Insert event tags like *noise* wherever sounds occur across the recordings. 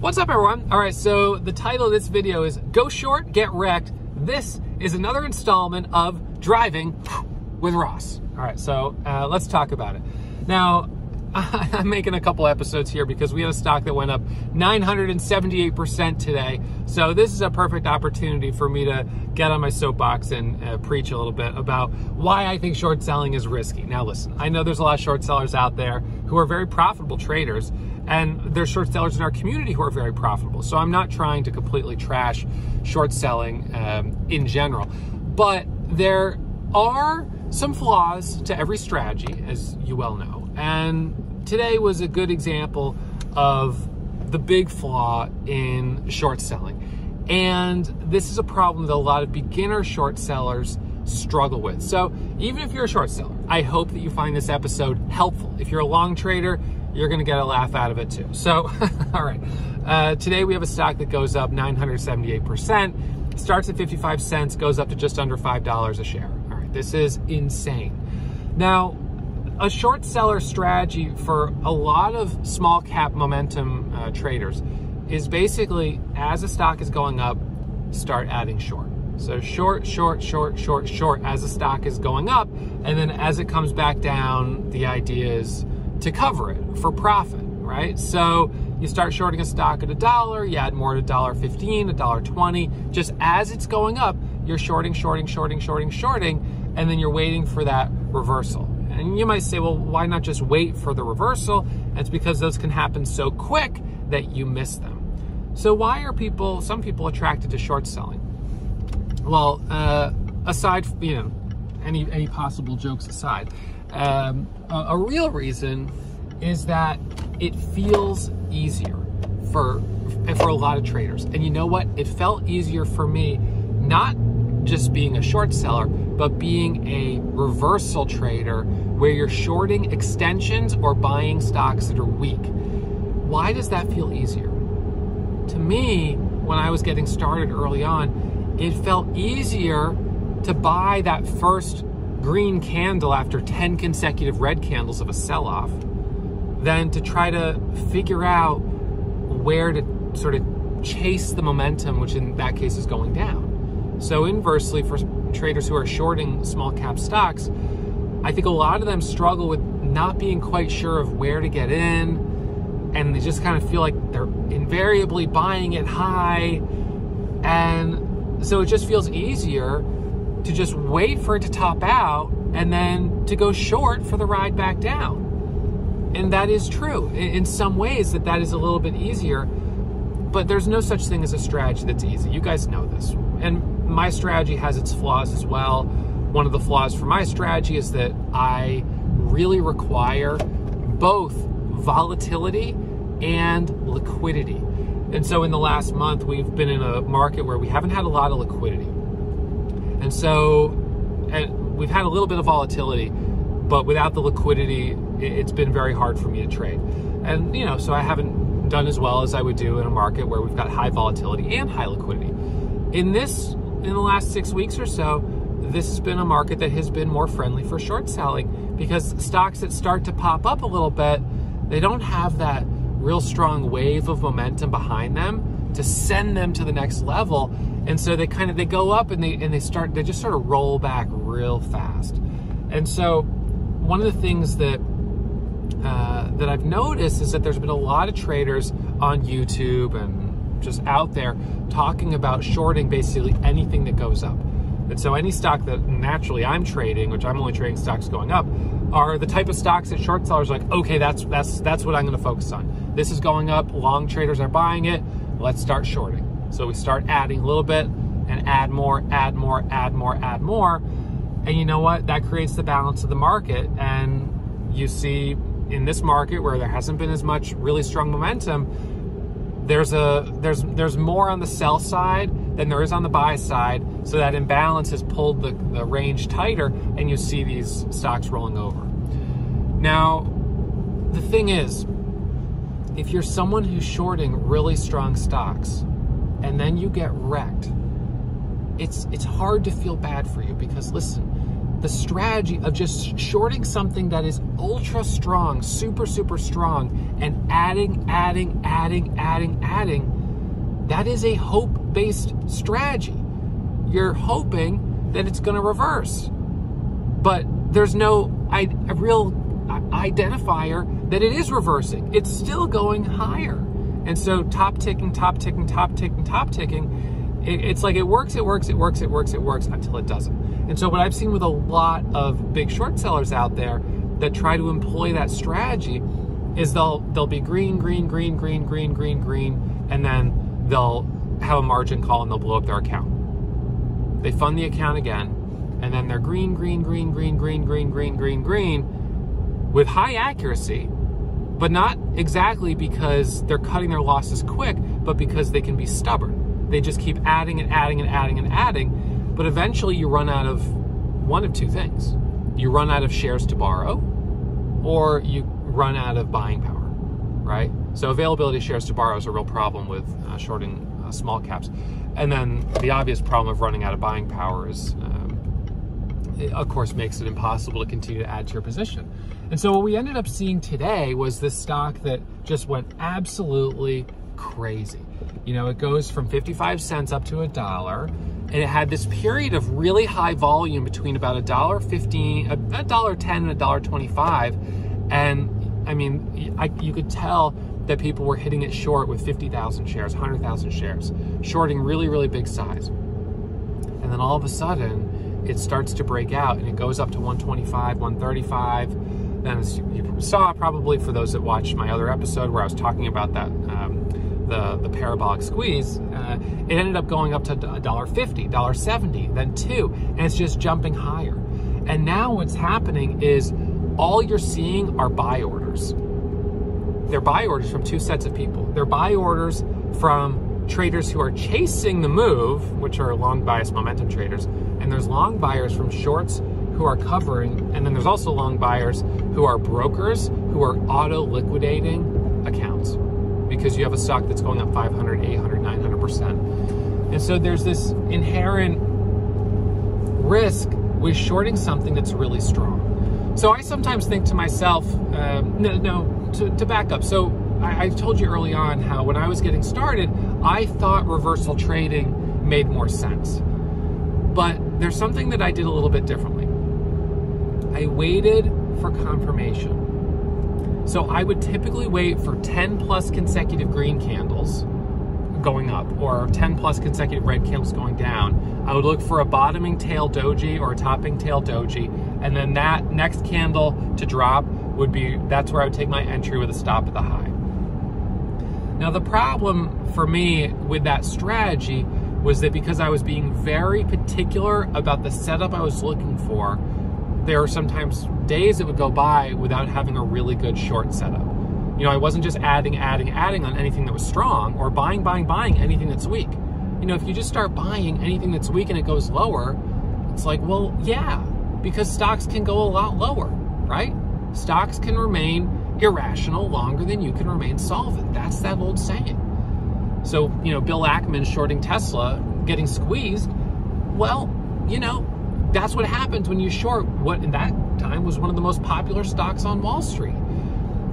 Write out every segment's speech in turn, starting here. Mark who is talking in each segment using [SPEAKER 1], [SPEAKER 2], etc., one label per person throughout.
[SPEAKER 1] What's up everyone? All right, so the title of this video is Go Short, Get Wrecked. This is another installment of Driving with Ross. All right, so uh, let's talk about it. Now, *laughs* I'm making a couple episodes here because we had a stock that went up 978% today. So this is a perfect opportunity for me to get on my soapbox and uh, preach a little bit about why I think short selling is risky. Now listen, I know there's a lot of short sellers out there who are very profitable traders and there's short sellers in our community who are very profitable. So I'm not trying to completely trash short selling um, in general, but there are some flaws to every strategy, as you well know. And today was a good example of the big flaw in short selling. And this is a problem that a lot of beginner short sellers struggle with. So even if you're a short seller, I hope that you find this episode helpful. If you're a long trader, you're going to get a laugh out of it too. So, *laughs* all right. Uh, today we have a stock that goes up 978%, starts at 55 cents, goes up to just under $5 a share. All right. This is insane. Now, a short seller strategy for a lot of small cap momentum uh, traders is basically as a stock is going up, start adding short. So short, short, short, short, short as the stock is going up. And then as it comes back down, the idea is to cover it for profit, right? So you start shorting a stock at a dollar, you add more at a dollar fifteen, a dollar twenty. Just as it's going up, you're shorting, shorting, shorting, shorting, shorting, and then you're waiting for that reversal. And you might say, well, why not just wait for the reversal? And it's because those can happen so quick that you miss them. So why are people, some people attracted to short selling? Well, uh, aside, you know, any any possible jokes aside, um, a, a real reason is that it feels easier for for a lot of traders. And you know what? It felt easier for me, not just being a short seller, but being a reversal trader where you're shorting extensions or buying stocks that are weak. Why does that feel easier? To me, when I was getting started early on, it felt easier to buy that first green candle after 10 consecutive red candles of a sell off than to try to figure out where to sort of chase the momentum, which in that case is going down. So, inversely, for traders who are shorting small cap stocks, I think a lot of them struggle with not being quite sure of where to get in, and they just kind of feel like they're invariably buying it high. And so it just feels easier to just wait for it to top out and then to go short for the ride back down. And that is true. In some ways that that is a little bit easier, but there's no such thing as a strategy that's easy. You guys know this. And my strategy has its flaws as well. One of the flaws for my strategy is that I really require both volatility and liquidity. And so in the last month, we've been in a market where we haven't had a lot of liquidity. And so and we've had a little bit of volatility, but without the liquidity, it's been very hard for me to trade. And, you know, so I haven't done as well as I would do in a market where we've got high volatility and high liquidity. In this, in the last six weeks or so, this has been a market that has been more friendly for short selling because stocks that start to pop up a little bit, they don't have that real strong wave of momentum behind them to send them to the next level and so they kind of they go up and they and they start they just sort of roll back real fast and so one of the things that uh, that I've noticed is that there's been a lot of traders on YouTube and just out there talking about shorting basically anything that goes up. And so any stock that naturally I'm trading, which I'm only trading stocks going up, are the type of stocks that short sellers are like, okay, that's that's that's what I'm going to focus on. This is going up. Long traders are buying it. Let's start shorting. So we start adding a little bit and add more, add more, add more, add more. And you know what? That creates the balance of the market. And you see in this market where there hasn't been as much really strong momentum, there's a there's there's more on the sell side than there is on the buy side. So that imbalance has pulled the, the range tighter and you see these stocks rolling over. Now, the thing is, if you're someone who's shorting really strong stocks, and then you get wrecked, it's it's hard to feel bad for you because listen, the strategy of just shorting something that is ultra strong, super, super strong, and adding, adding, adding, adding, adding, that is a hope based strategy. You're hoping that it's going to reverse. But there's no I, a real uh, identifier that it is reversing. It's still going higher. And so top ticking, top ticking, top ticking, top ticking, it, it's like it works, it works, it works, it works, it works until it doesn't. And so what I've seen with a lot of big short sellers out there that try to employ that strategy is they'll they'll be green, green, green, green, green, green, green, and then they'll have a margin call and they'll blow up their account. They fund the account again, and then they're green, green, green, green, green, green, green, green, green, with high accuracy, but not exactly because they're cutting their losses quick, but because they can be stubborn. They just keep adding and adding and adding and adding, but eventually you run out of one of two things. You run out of shares to borrow, or you run out of buying power, right? So availability of shares to borrow is a real problem with uh, shorting uh, small caps. And then the obvious problem of running out of buying power is um, of course, makes it impossible to continue to add to your position. And so what we ended up seeing today was this stock that just went absolutely crazy. You know, it goes from 55 cents up to a dollar, and it had this period of really high volume between about a dollar fifteen, a dollar ten, and a dollar twenty-five. And I mean, I, you could tell that people were hitting it short with 50,000 shares, 100,000 shares, shorting really, really big size. And then all of a sudden, it starts to break out and it goes up to 125, 135. As you saw probably for those that watched my other episode where I was talking about that, um, the, the parabolic squeeze, uh, it ended up going up to $1.50, $1.70, then two, and it's just jumping higher. And now what's happening is all you're seeing are buy orders. They're buy orders from two sets of people. They're buy orders from traders who are chasing the move, which are long bias momentum traders, and there's long buyers from shorts who are covering, and then there's also long buyers who are brokers who are auto liquidating accounts because you have a stock that's going up 500, 800, 900%. And so there's this inherent risk with shorting something that's really strong. So I sometimes think to myself, um, no, no to, to back up. So I, I told you early on how when I was getting started, I thought reversal trading made more sense. But there's something that I did a little bit differently. I waited for confirmation. So I would typically wait for 10 plus consecutive green candles going up or 10 plus consecutive red candles going down. I would look for a bottoming tail doji or a topping tail doji, and then that next candle to drop would be that's where I would take my entry with a stop at the high. Now, the problem for me with that strategy was that because I was being very particular about the setup I was looking for, there were sometimes days that would go by without having a really good short setup. You know, I wasn't just adding, adding, adding on anything that was strong or buying, buying, buying anything that's weak. You know, if you just start buying anything that's weak and it goes lower, it's like, well, yeah, because stocks can go a lot lower, right? Stocks can remain irrational longer than you can remain solvent. That's that old saying. So, you know, Bill Ackman shorting Tesla, getting squeezed. Well, you know, that's what happens when you short what in that time was one of the most popular stocks on Wall Street.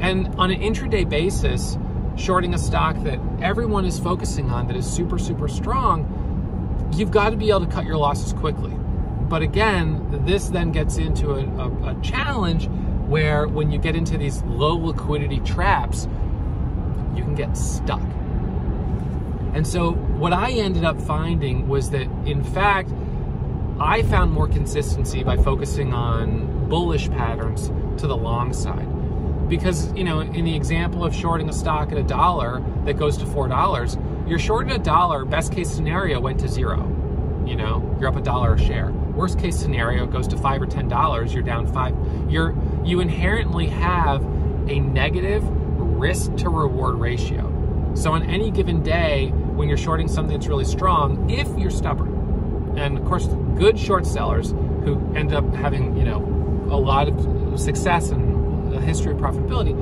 [SPEAKER 1] And on an intraday basis, shorting a stock that everyone is focusing on that is super, super strong, you've got to be able to cut your losses quickly. But again, this then gets into a, a, a challenge where when you get into these low liquidity traps, you can get stuck. And so what I ended up finding was that in fact, I found more consistency by focusing on bullish patterns to the long side. Because, you know, in the example of shorting a stock at a dollar that goes to $4, you're shorting a dollar, best case scenario went to zero. You know, you're up a dollar a share. Worst case scenario goes to five or ten dollars, you're down five. You're you inherently have a negative risk to reward ratio. So on any given day, when you're shorting something that's really strong, if you're stubborn, and of course, good short sellers who end up having you know a lot of success and a history of profitability,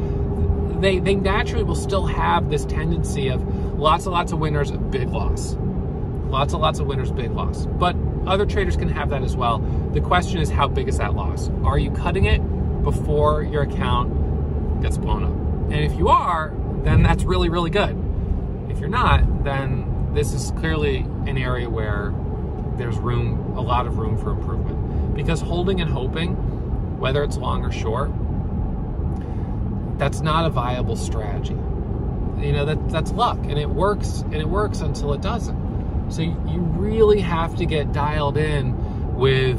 [SPEAKER 1] they they naturally will still have this tendency of lots and lots of winners, big loss, lots and lots of winners, big loss. But other traders can have that as well. The question is, how big is that loss? Are you cutting it before your account gets blown up? And if you are, then that's really, really good. If you're not, then this is clearly an area where there's room, a lot of room for improvement. Because holding and hoping, whether it's long or short, that's not a viable strategy. You know, that that's luck and it works and it works until it doesn't. So you really have to get dialed in with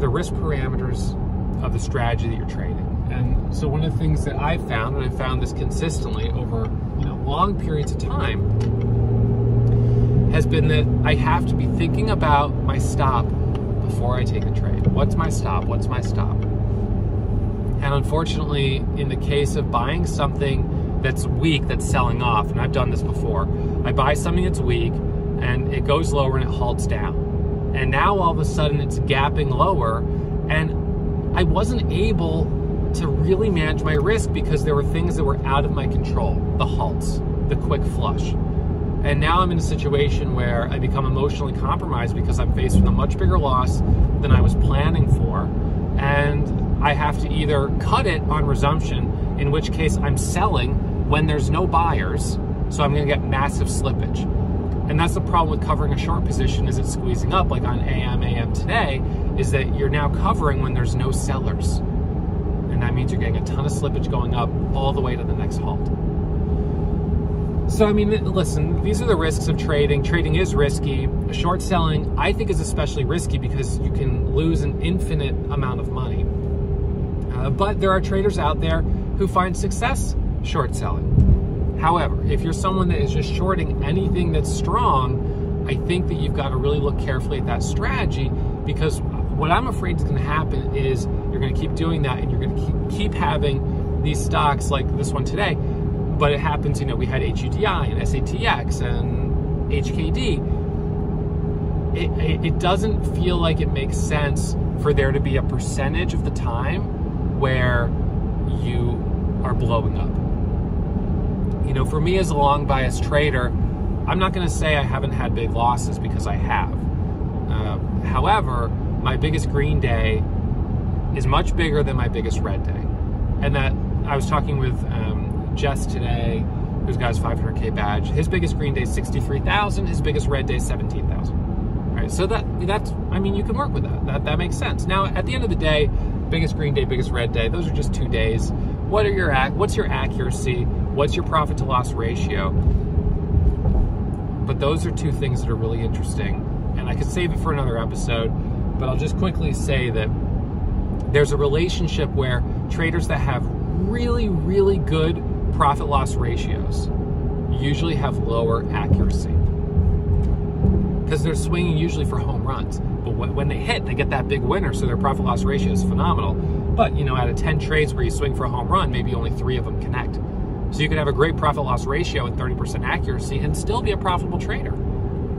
[SPEAKER 1] the risk parameters of the strategy that you're trading. And so one of the things that I've found, and I've found this consistently over you know, long periods of time, has been that I have to be thinking about my stop before I take a trade. What's my stop? What's my stop? And unfortunately, in the case of buying something that's weak, that's selling off, and I've done this before, I buy something that's weak and it goes lower and it halts down. And now all of a sudden it's gapping lower, and I wasn't able to really manage my risk because there were things that were out of my control the halts, the quick flush. And now I'm in a situation where I become emotionally compromised because I'm faced with a much bigger loss than I was planning for. And I have to either cut it on resumption, in which case I'm selling when there's no buyers, so I'm going to get massive slippage. And that's the problem with covering a short position is it's squeezing up like on AM AM today is that you're now covering when there's no sellers and that means you're getting a ton of slippage going up all the way to the next halt. So, I mean, listen, these are the risks of trading. Trading is risky. Short selling, I think, is especially risky because you can lose an infinite amount of money. Uh, but there are traders out there who find success short selling. However, if you're someone that is just shorting anything that's strong, I think that you've got to really look carefully at that strategy because what I'm afraid is going to happen is you're going to keep doing that and you're going to keep, keep having these stocks like this one today. But it happens, you know, we had HUDI and SATX and HKD. It, it, it doesn't feel like it makes sense for there to be a percentage of the time where you are blowing up. You know, for me as a long bias trader, I'm not going to say I haven't had big losses because I have. Uh, however, my biggest green day is much bigger than my biggest red day. And that I was talking with Jess today, who's got his 500k badge. His biggest green day is 63,000. His biggest red day is 17,000. Right. So that that's I mean you can work with that. That that makes sense. Now at the end of the day, biggest green day, biggest red day. Those are just two days. What are your what's your accuracy? What's your profit to loss ratio? But those are two things that are really interesting, and I could save it for another episode but I'll just quickly say that there's a relationship where traders that have really, really good profit loss ratios usually have lower accuracy because they're swinging usually for home runs. But when they hit, they get that big winner, so their profit loss ratio is phenomenal. But you know, out of 10 trades where you swing for a home run, maybe only three of them connect. So you could have a great profit loss ratio and 30% accuracy and still be a profitable trader.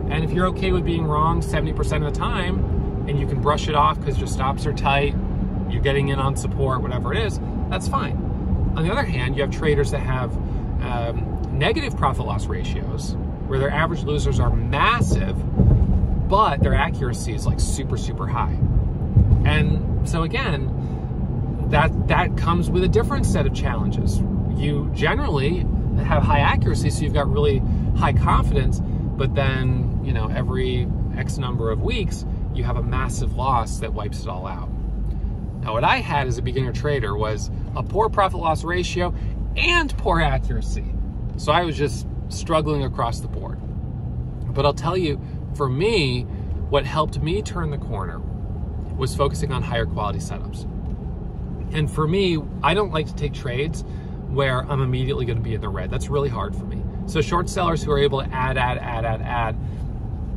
[SPEAKER 1] And if you're okay with being wrong 70% of the time, and you can brush it off because your stops are tight, you're getting in on support, whatever it is, that's fine. On the other hand, you have traders that have um, negative profit loss ratios where their average losers are massive, but their accuracy is like super, super high. And so again, that that comes with a different set of challenges. You generally have high accuracy, so you've got really high confidence, but then, you know, every X number of weeks, you have a massive loss that wipes it all out. Now, what I had as a beginner trader was a poor profit loss ratio and poor accuracy. So I was just struggling across the board. But I'll tell you, for me, what helped me turn the corner was focusing on higher quality setups. And for me, I don't like to take trades where I'm immediately going to be in the red. That's really hard for me. So short sellers who are able to add, add, add, add, add,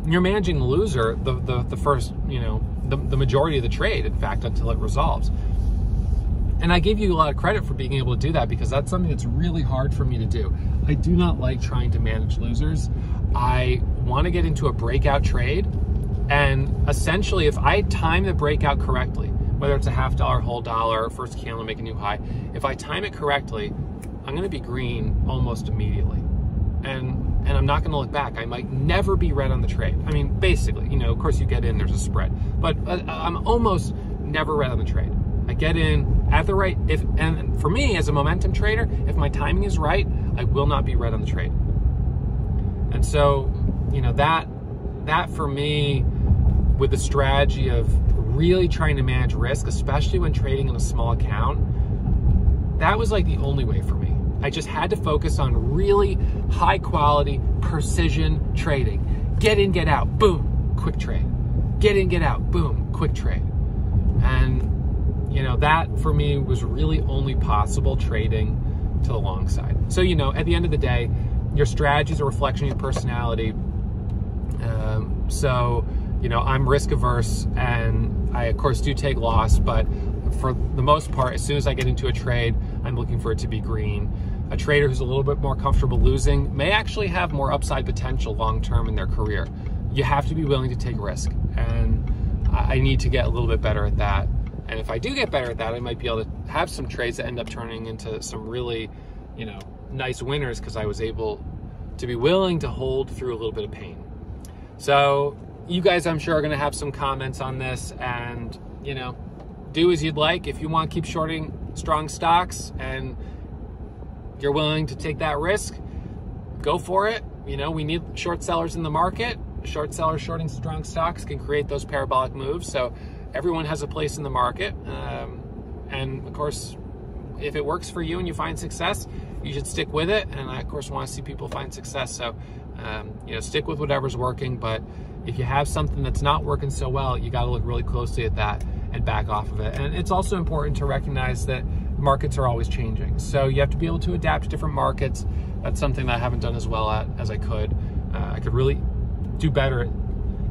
[SPEAKER 1] you're managing the loser the, the, the first, you know, the, the majority of the trade, in fact, until it resolves. And I give you a lot of credit for being able to do that because that's something that's really hard for me to do. I do not like trying to manage losers. I want to get into a breakout trade. And essentially, if I time the breakout correctly, whether it's a half dollar, whole dollar, first candle, make a new high, if I time it correctly, I'm going to be green almost immediately. And and I'm not going to look back. I might never be red on the trade. I mean, basically, you know, of course you get in, there's a spread, but uh, I'm almost never red on the trade. I get in at the right, if, and for me as a momentum trader, if my timing is right, I will not be red on the trade. And so, you know, that, that for me, with the strategy of really trying to manage risk, especially when trading in a small account, that was like the only way for me. I just had to focus on really high quality precision trading. Get in, get out, boom, quick trade. Get in, get out, boom, quick trade. And, you know, that for me was really only possible trading to the long side. So, you know, at the end of the day, your strategy is a reflection of your personality. Um, so, you know, I'm risk averse and I, of course, do take loss, but for the most part, as soon as I get into a trade, I'm looking for it to be green a trader who's a little bit more comfortable losing may actually have more upside potential long term in their career. You have to be willing to take risk, and I need to get a little bit better at that. And if I do get better at that, I might be able to have some trades that end up turning into some really, you know, nice winners because I was able to be willing to hold through a little bit of pain. So, you guys, I'm sure, are going to have some comments on this, and you know, do as you'd like. If you want to keep shorting strong stocks and you're willing to take that risk, go for it. You know, we need short sellers in the market. Short sellers shorting strong stocks can create those parabolic moves. So everyone has a place in the market. Um, and of course, if it works for you and you find success, you should stick with it. And I, of course, want to see people find success. So, um, you know, stick with whatever's working. But if you have something that's not working so well, you got to look really closely at that and back off of it. And it's also important to recognize that markets are always changing. So you have to be able to adapt to different markets. That's something that I haven't done as well at as I could. Uh, I could really do better at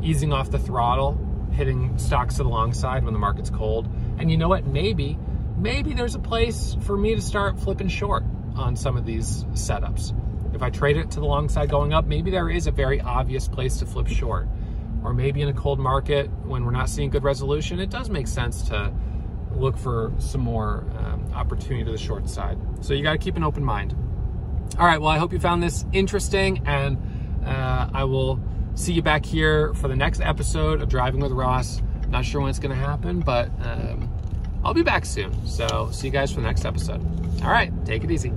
[SPEAKER 1] easing off the throttle, hitting stocks to the long side when the market's cold. And you know what? Maybe, maybe there's a place for me to start flipping short on some of these setups. If I trade it to the long side going up, maybe there is a very obvious place to flip short. Or maybe in a cold market when we're not seeing good resolution, it does make sense to look for some more um, opportunity to the short side. So you got to keep an open mind. All right, well, I hope you found this interesting, and uh, I will see you back here for the next episode of Driving with Ross. Not sure when it's going to happen, but um, I'll be back soon. So see you guys for the next episode. All right, take it easy.